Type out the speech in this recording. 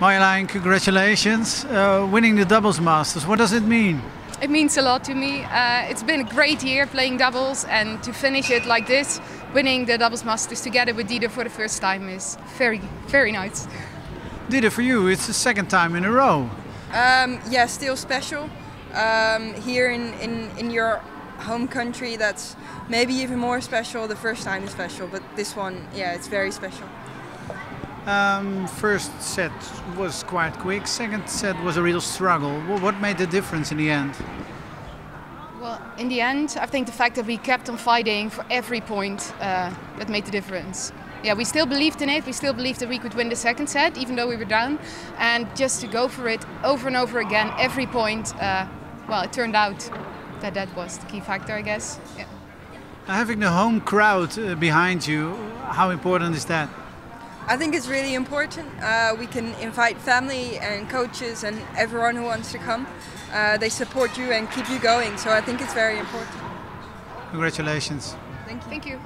Marjolein, congratulations. Uh, winning the doubles masters, what does it mean? It means a lot to me. Uh, it's been a great year playing doubles and to finish it like this, winning the doubles masters together with Diede for the first time is very, very nice. Diede, for you, it's the second time in a row. Um, yeah, still special. Um, here in, in, in your home country, that's maybe even more special. The first time is special, but this one, yeah, it's very special. Um, first set was quite quick. Second set was a real struggle. What made the difference in the end? Well, in the end, I think the fact that we kept on fighting for every point uh, that made the difference. Yeah, we still believed in it. We still believed that we could win the second set, even though we were down. And just to go for it over and over again, every point. Uh, well, it turned out that that was the key factor, I guess. Yeah. Having the home crowd uh, behind you, how important is that? I think it's really important. Uh, we can invite family and coaches and everyone who wants to come. Uh, they support you and keep you going, so I think it's very important. Congratulations. Thank you. Thank you.